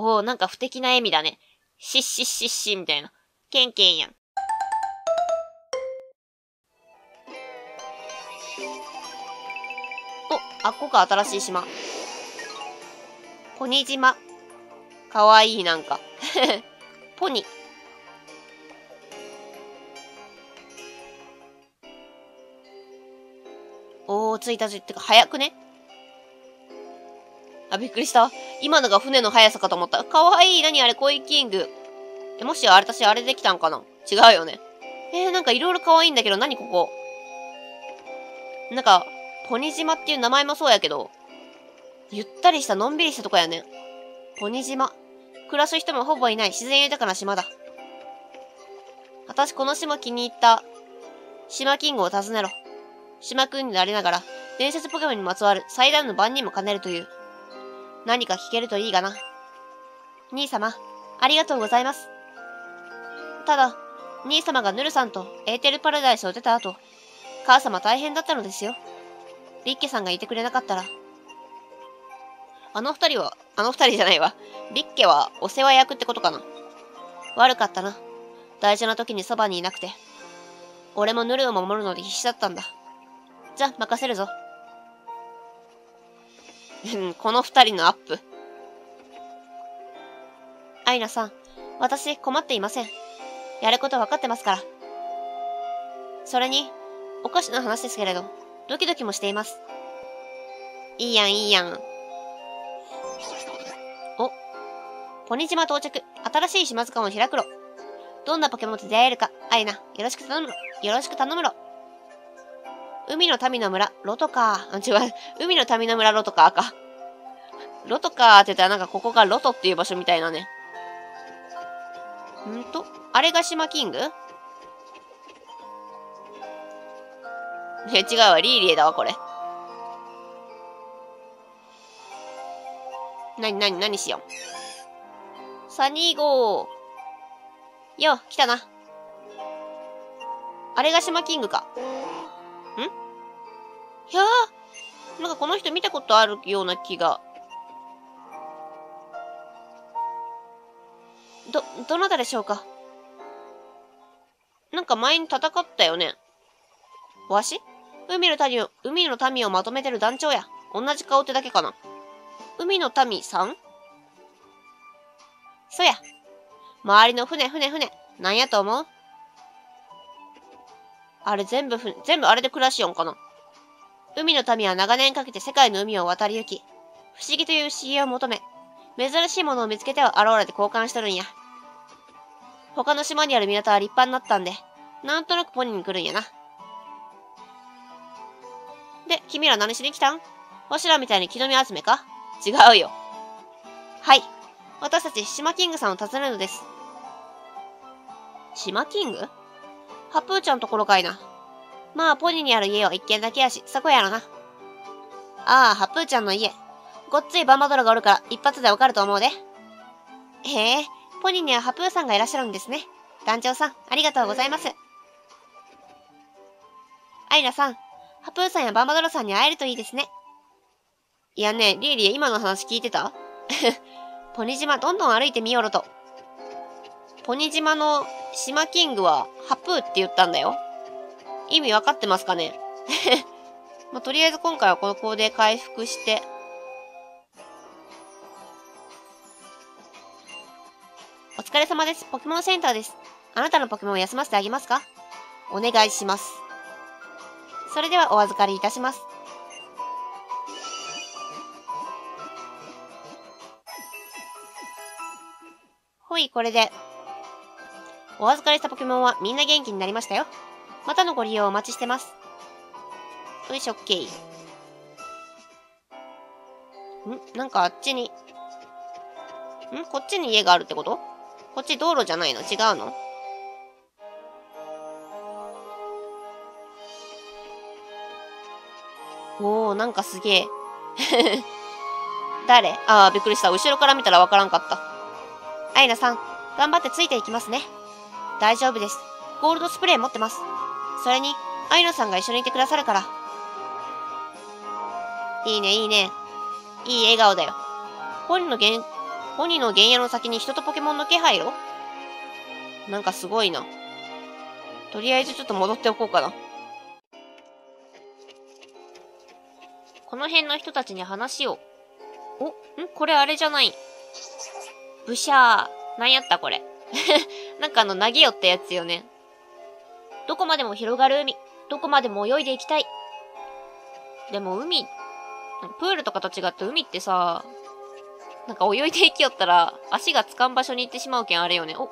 おー、なんか不敵な笑みだね。しっしっしっしみたいな。ケンケンやん。お、あっこか新しい島。ポニ島。かわいい、なんか。ポニ。おー、着いたじってか、早くねびっくりした。今のが船の速さかと思った。かわいい。何あれ、コイキング。え、もしあれ、私、あれできたんかな？違うよね。えー、なんかいろいろかわいいんだけど、何ここ？なんか、ポニ島っていう名前もそうやけど、ゆったりしたのんびりしたとこやね。ポニ島。暮らす人もほぼいない自然豊かな島だ。私この島気に入った。島キングを訪ねろ。島君になりながら、伝説ポケモンにまつわる最大の番人も兼ねるという。何か聞けるといいがな。兄様、ありがとうございます。ただ、兄様がヌルさんとエーテルパラダイスを出た後、母様大変だったのですよ。ビッケさんがいてくれなかったら。あの二人は、あの二人じゃないわ。ビッケはお世話役ってことかな。悪かったな。大事な時にそばにいなくて。俺もヌルを守るので必死だったんだ。じゃ、任せるぞ。この二人のアップ。アイナさん、私困っていません。やること分かってますから。それに、おかしな話ですけれど、ドキドキもしています。いいやん、いいやん。お、ポニ島到着。新しい島図鑑を開くろ。どんなポケモンと出会えるか、アイナ、よろしく頼むろ。よろしく頼むろ。海の民の村、ロトカー。違う、海の民の村、ロトカーか。ロトカーって言ったらなんかここがロトっていう場所みたいなね。んと？あれが島キング？え、違うわ。リーリエだわ、これ。なになになにしよう。サニー号。よ、来たな。あれが島キングか。ん？いやー、なんかこの人見たことあるような気が。ど、どなたでしょうか？なんか前に戦ったよね。わし？海の民を、海の民をまとめてる団長や。同じ顔ってだけかな。海の民さん？そや。周りの船、船、船。なんやと思う？あれ全部ふ、全部あれで暮らしよんかな。海の民は長年かけて世界の海を渡り行き、不思議という不思議を求め、珍しいものを見つけては現れて交換しとるんや。他の島にある港は立派になったんで、なんとなくポニーに来るんやな。で、君ら何しに来たん？わしらみたいに木の実集めか？違うよ。はい。私たち島キングさんを訪ねるのです。島キング？ハプーちゃんところかいな。まあ、ポニーにある家は一軒だけやし、そこやろな。ああ、ハプーちゃんの家。ごっついバンバドラがおるから一発でわかると思うで。へえ、ポニーにはハプーさんがいらっしゃるんですね。団長さん、ありがとうございます。アイラさん、ハプーさんやバンバドラさんに会えるといいですね。いやね、リーリー今の話聞いてた？ポニ島どんどん歩いてみよろと。ポニ島の島キングはハプーって言ったんだよ。意味わかってますかね？まあ、とりあえず今回はここで回復して、お疲れ様です。ポケモンセンターです。あなたのポケモンを休ませてあげますか？お願いします。それではお預かりいたします。ほい、これで。お預かりしたポケモンはみんな元気になりましたよ。またのご利用お待ちしてます。よいしょ、オッケー。ん？なんかあっちに。ん？こっちに家があるってこと？こっち道路じゃないの？違うの？おー、なんかすげえ。誰？ああ、びっくりした。後ろから見たらわからんかった。アイナさん、頑張ってついていきますね。大丈夫です。ゴールドスプレー持ってます。それに、アイナさんが一緒にいてくださるから。いいね、いいね。いい笑顔だよ。ポニの元、ポニーの原野の先に人とポケモンの気配を？なんかすごいな。とりあえずちょっと戻っておこうかな。この辺の人たちに話を。お、ん？これあれじゃない。ブシャー。なんやったこれ。なんかあの投げよったやつよね。どこまでも広がる海。どこまでも泳いでいきたい。でも海、プールとかと違って海ってさ、なんか泳いでいきよったら足がつかん場所に行ってしまうけんあれよね。お。不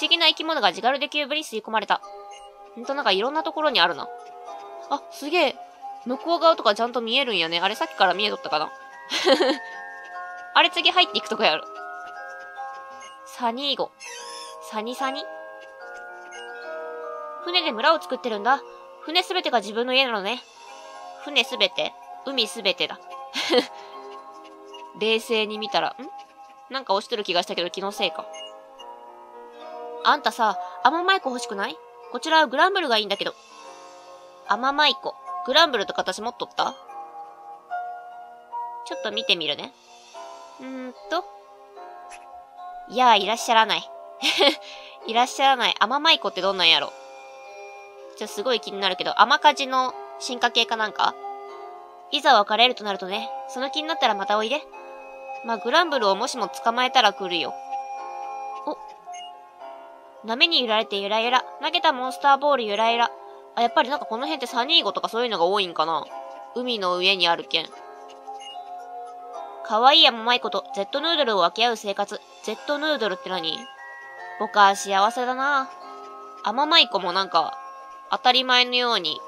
思議な生き物が地軽でキューブに吸い込まれた。ほんとなんかいろんなところにあるな。あ、すげえ。向こう側とかちゃんと見えるんやね。あれさっきから見えとったかな。あれ次入っていくとこやろ。サニーゴ。サニサニ船で村を作ってるんだ。船すべてが自分の家なのね。船すべて海すべてだ。冷静に見たら、ん？なんか押してる気がしたけど気のせいか。あんたさ、アママイコ欲しくない？こちらはグランブルがいいんだけど。アママイコ。グランブルとか私持っとった？ちょっと見てみるね。うーんと。いやー、いらっしゃらない。いらっしゃらない。アママイコってどんなんやろ？ちょ、すごい気になるけど、甘かじの進化系かなんか？いざ別れるとなるとね、その気になったらまたおいで。まあ、グランブルをもしも捕まえたら来るよ。お。波に揺られてゆらゆら。投げたモンスターボールゆらゆら。あ、やっぱりなんかこの辺ってサニーゴとかそういうのが多いんかな？海の上にあるけん。かわいい甘まいこと、Z ヌードルを分け合う生活。Z ヌードルって何？僕は幸せだな甘まい子もなんか、当たり前のように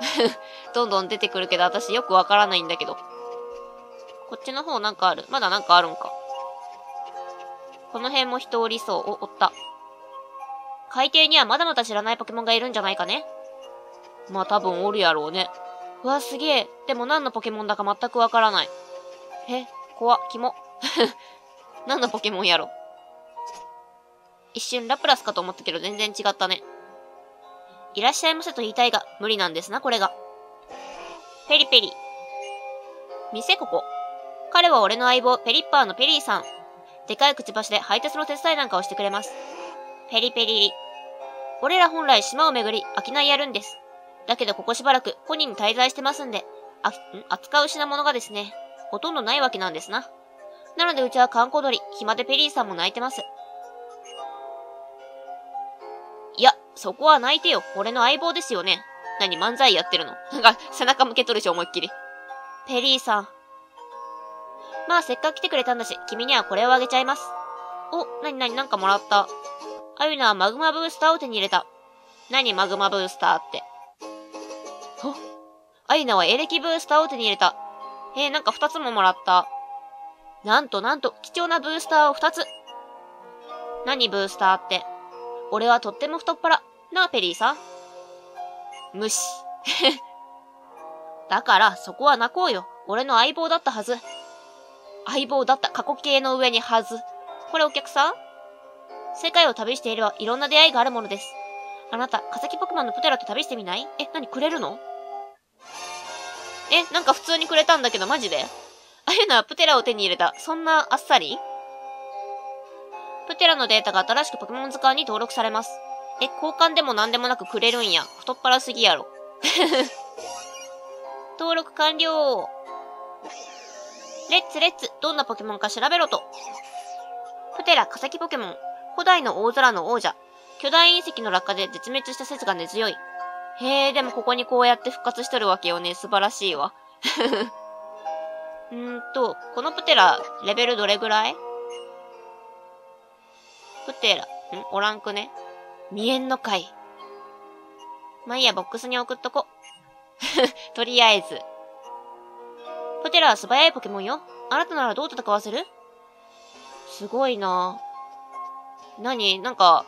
どんどん出てくるけど、私よくわからないんだけど。こっちの方なんかある？まだなんかあるんか。この辺も人おりそう。お、おった。海底にはまだまだ知らないポケモンがいるんじゃないかね。まあ多分おるやろうね。うわ、すげえ。でも何のポケモンだか全くわからない。え、怖っ、キモ。何のポケモンやろ。一瞬ラプラスかと思ったけど全然違ったね。いらっしゃいませと言いたいが、無理なんですな、これが。ペリペリ。店ここ。彼は俺の相棒、ペリッパーのペリーさん。でかいくちばしで配達の手伝いなんかをしてくれます。ペリペリ。俺ら本来島をめぐり、商いやるんです。だけどここしばらくポニーに滞在してますんで、あ、ん？扱う品物がですね、ほとんどないわけなんですな。なのでうちは観光鳥、暇でペリーさんも泣いてます。いや、そこは泣いてよ。俺の相棒ですよね。何漫才やってるのなんか、背中向けとるし、思いっきり。ペリーさん。まあ、せっかく来てくれたんだし、君にはこれをあげちゃいます。お、なになになんかもらった。あゆなはマグマブースターを手に入れた。何マグマブースターって。ほあゆなはエレキブースターを手に入れた。えー、なんか二つももらった。なんとなんと、貴重なブースターを二つ。何ブースターって？俺はとっても太っ腹。なあ、ペリーさん。無視。だから、そこは泣こうよ。俺の相棒だったはず。相棒だった過去形の上にはず。これお客さん？世界を旅していればいろんな出会いがあるものです。あなた、化石ポケモンのプテラと旅してみない？え、何くれるの？え、なんか普通にくれたんだけど、マジで？ああいうのはプテラを手に入れた。そんなあっさり？プテラのデータが新しくポケモン図鑑に登録されます。え、交換でも何でもなくくれるんや。太っ腹すぎやろ。登録完了レッツレッツどんなポケモンか調べろと。プテラ化石ポケモン。古代の大空の王者。巨大隕石の落下で絶滅した説が根強い。へえ、でもここにこうやって復活しとるわけよね。素晴らしいわ。んーと、このプテラ、レベルどれぐらい？プテラ、ん？おらんくね見えんのかい。まあいいや、ボックスに送っとこ。とりあえず。プテラは素早いポケモンよ。あなたならどう戦わせる？すごいな何？なんか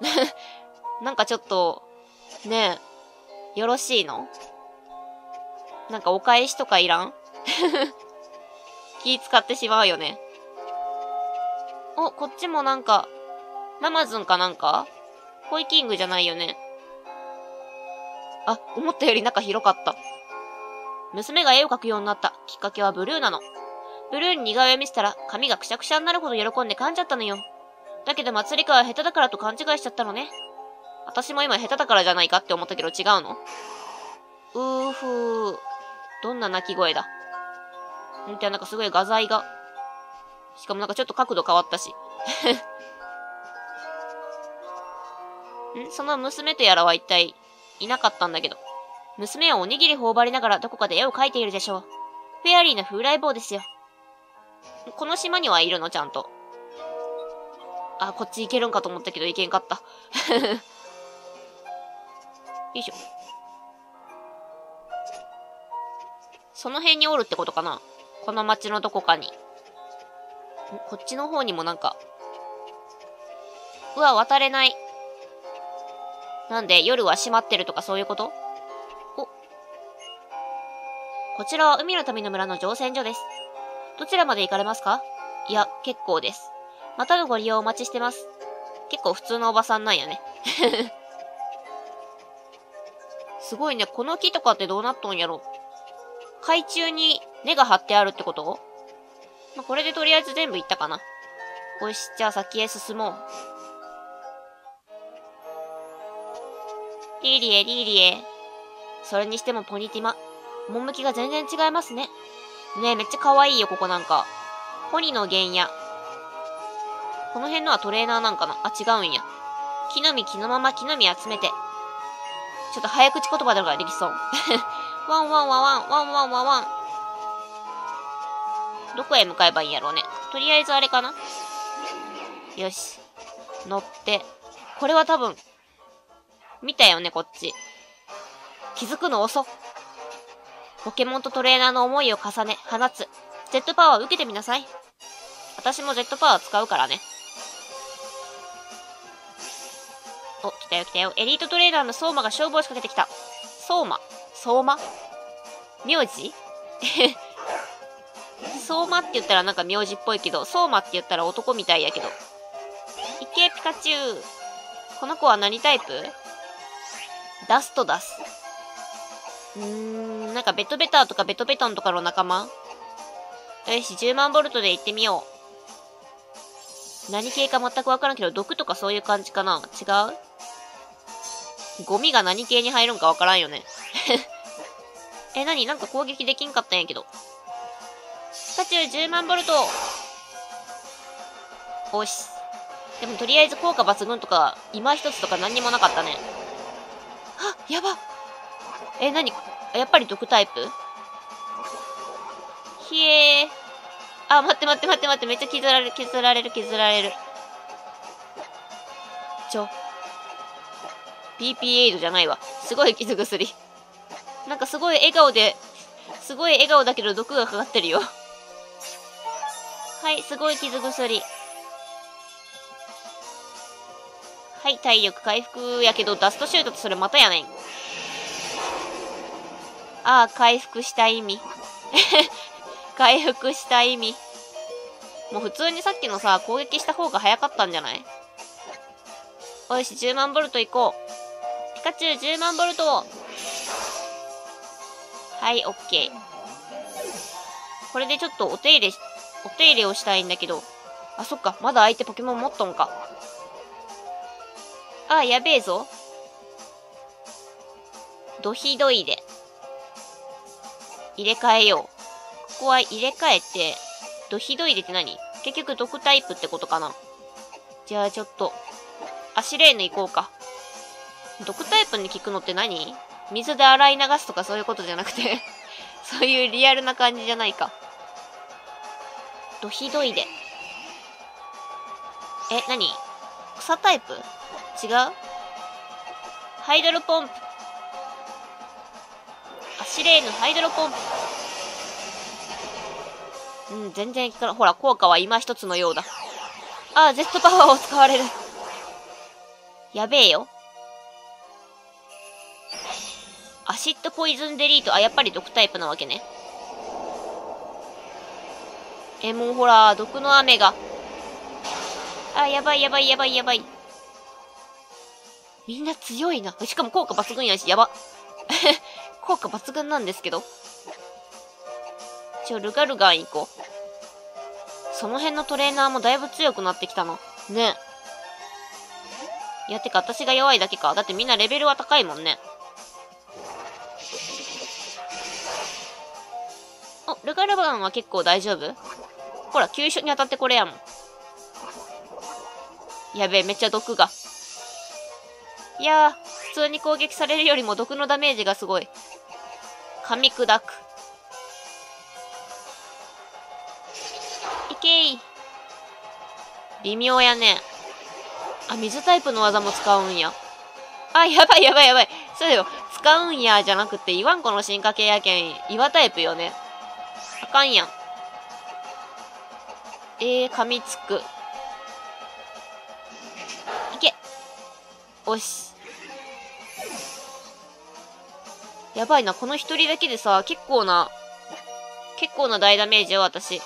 なんかちょっと、ねえ、よろしいの？なんかお返しとかいらん？気使ってしまうよね。お、こっちもなんか、ナマズンかなんか？コイキングじゃないよね。あ、思ったより中広かった。娘が絵を描くようになったきっかけはブルーなの。ブルーに似顔絵見せたら、髪がくしゃくしゃになるほど喜んで噛んじゃったのよ。だけど、まつりかは下手だからと勘違いしちゃったのね。私も今下手だからじゃないかって思ったけど違うの？うーふー。どんな鳴き声だ？ほんとや、なんかすごい画材が。しかもなんかちょっと角度変わったし。ん？その娘とやらは一体いなかったんだけど。娘はおにぎり頬張りながらどこかで絵を描いているでしょう。フェアリーの風来坊ですよ。この島にはいるの？ちゃんと。あ、こっち行けるんかと思ったけど行けんかった。よいしょ。その辺におるってことかな？この町のどこかに。こっちの方にもなんか。うわ、渡れない。なんで、夜は閉まってるとかそういうこと？お。こちらは海の民の村の乗船所です。どちらまで行かれますか？いや、結構です。またのご利用お待ちしてます。結構普通のおばさんなんやね。すごいね。この木とかってどうなっとんやろ海中に根が張ってあるってこと？まあ、これでとりあえず全部いったかな。よし、じゃあ先へ進もう。リーリエ、リーリエ。それにしてもポニティマ。趣が全然違いますね。ねえ、めっちゃ可愛いよ、ここなんか。ポニの原野。この辺のはトレーナーなんかな？あ、違うんや。着の身着のまま木の実集めて。ちょっと早口言葉とかできそう。ワンワンワンワン、ワンワンワワン。どこへ向かえばいいんやろうね。とりあえずあれかなよし。乗って。これは多分、見たよね、こっち。気づくの遅。ポケモンとトレーナーの思いを重ね、放つ。Z パワーを受けてみなさい。私も Z パワー使うからね。お、来たよ来たよ。エリートトレーナーの相馬が勝負を仕掛けてきた。相馬？相馬？名字？え 相馬って言ったらなんか名字っぽいけど、相馬って言ったら男みたいやけど。いけ、ピカチュウ。この子は何タイプ？ダストダス。うーん、なんかベトベターとかベトベトンとかの仲間？よし、10万ボルトで行ってみよう。何系か全くわからんけど、毒とかそういう感じかな？違う？ゴミが何系に入るんかわからんよね。え、何？なんか攻撃できんかったんやけど。渦中10万ボルトおし。でもとりあえず効果抜群とか、今一つとか何にもなかったね。あ、やばえ、なにやっぱり毒タイプ？ひえー。あ、待って待って待って待って、めっちゃ削られる、削られる、削られる。ちょ。PP エイドじゃないわ。すごい傷薬。なんかすごい笑顔で、すごい笑顔だけど毒がかかってるよ。はい、すごい傷薬。はい、体力回復やけど、ダストシュートとそれまたやねん。ああ、回復した意味。回復した意味。もう普通にさっきのさ、攻撃した方が早かったんじゃない？おいし、10万ボルト行こう。ピカチュウ10万ボルトはい、オッケー。これでちょっとお手入れ、お手入れをしたいんだけど。あ、そっか。まだ相手ポケモン持っとんか。あ、やべえぞ。ドヒドイで。入れ替えよう。ここは入れ替えて、ドヒドイでって何？結局毒タイプってことかなじゃあちょっと、アシレーヌ行こうか。毒タイプに効くのって何？水で洗い流すとかそういうことじゃなくて そういうリアルな感じじゃないか。ドヒドイデ。え、何？草タイプ？違う？ハイドロポンプ。アシレーヌハイドロポンプ。うん、全然効かない。ほら、効果は今一つのようだ。ああ、Z パワーを使われる。やべえよ。アシッドポイズンデリート。あ、やっぱり毒タイプなわけね。え、もうほら、毒の雨が。あ、やばいやばいやばいやばい。みんな強いな。しかも効果抜群やし、やば。効果抜群なんですけど。ちょ、ルガルガン行こうその辺のトレーナーもだいぶ強くなってきたの。ね。いや、てか私が弱いだけか。だってみんなレベルは高いもんね。お、ルガルバンは結構大丈夫？ほら、急所に当たってこれやもん。やべえ、めっちゃ毒が。いやー、普通に攻撃されるよりも毒のダメージがすごい。噛み砕く。いけー微妙やね。あ、水タイプの技も使うんや。あ、やばいやばいやばい。そうだよ。使うんや、じゃなくて、ワンコの進化系やけん、岩タイプよね。あかんやん。えー、噛みつく。いけ。おし。やばいな、この一人だけでさ、結構な、結構な大ダメージよ、私。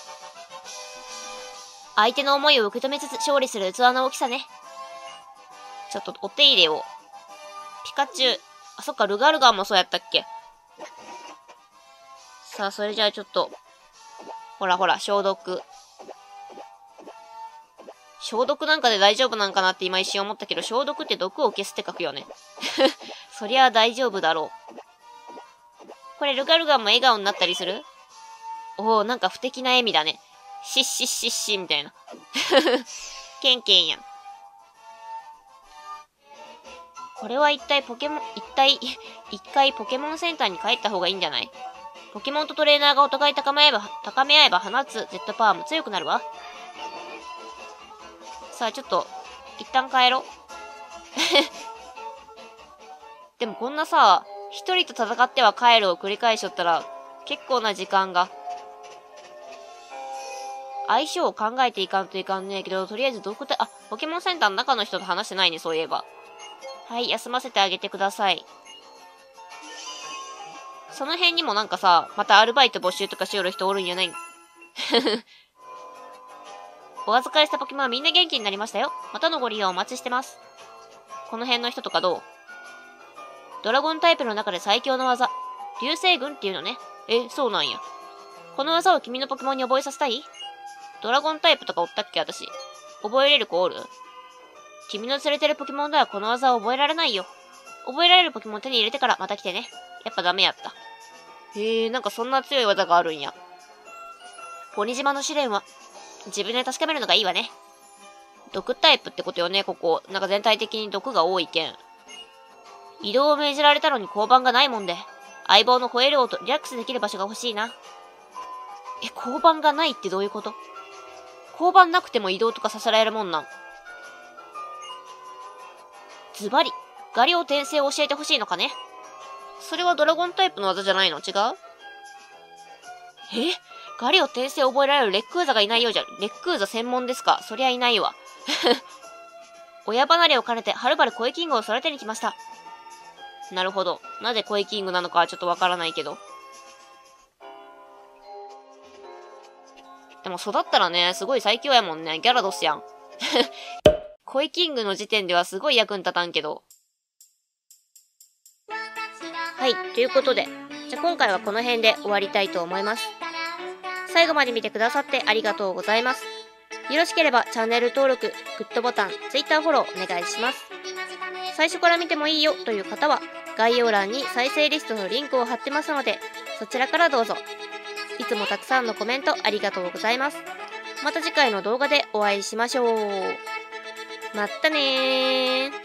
相手の思いを受け止めつつ勝利する器の大きさね。ちょっとお手入れを。ピカチュウ。あ、そっか、ルガルガンもそうやったっけさあ、それじゃあちょっと、ほらほら、消毒。消毒なんかで大丈夫なんかなって今一瞬思ったけど、消毒って毒を消すって書くよね。そりゃ大丈夫だろう。これルガルガンも笑顔になったりする？おおなんか不敵な笑みだね。シッシッシッシみたいな。ケンケンやん。これは一体ポケモン、一体、一回ポケモンセンターに帰った方がいいんじゃない？ポケモンとトレーナーがお互い高め合えば、高め合えば放つ Z パワーも強くなるわ。さあ、ちょっと、一旦帰ろう。でもこんなさ、一人と戦っては帰るを繰り返しとったら、結構な時間が。相性を考えていかんといかんねえけど、とりあえずどこで、あ、ポケモンセンターの中の人と話してないね、そういえば。はい、休ませてあげてください。その辺にもなんかさ、またアルバイト募集とかしよる人おるんやない お預かりしたポケモンはみんな元気になりましたよ。またのご利用お待ちしてます。この辺の人とかどう？ドラゴンタイプの中で最強の技、流星群っていうのね。え、そうなんや。この技を君のポケモンに覚えさせたい？ドラゴンタイプとかおったっけ私。覚えれる子おる？君の連れてるポケモンではこの技を覚えられないよ。覚えられるポケモン手に入れてからまた来てね。やっぱダメやった。へえ、なんかそんな強い技があるんや。鬼島の試練は？自分で確かめるのがいいわね。毒タイプってことよね、ここ。なんか全体的に毒が多いけん。移動を命じられたのに交番がないもんで、相棒のホエール王とリラックスできる場所が欲しいな。え、交番がないってどういうこと？交番なくても移動とかさせられるもんなん。ズバリ、ガリオ転生を教えてほしいのかねそれはドラゴンタイプの技じゃないの？違う？え？ガリオ転生覚えられるレックーザがいないようじゃ、レックーザ専門ですか？そりゃいないわ。親離れを兼ねて、はるばるコイキングを育てに来ました。なるほど。なぜコイキングなのかはちょっとわからないけど。でも育ったらね、すごい最強やもんね。ギャラドスやん。コイキングの時点ではすごい役に立たんけど。はい、ということで、じゃあ今回はこの辺で終わりたいと思います。最後まで見てくださってありがとうございます。よろしければチャンネル登録、グッドボタン、Twitter フォローお願いします。最初から見てもいいよという方は、概要欄に再生リストのリンクを貼ってますので、そちらからどうぞ。いつもたくさんのコメントありがとうございます。また次回の動画でお会いしましょう。まったねー。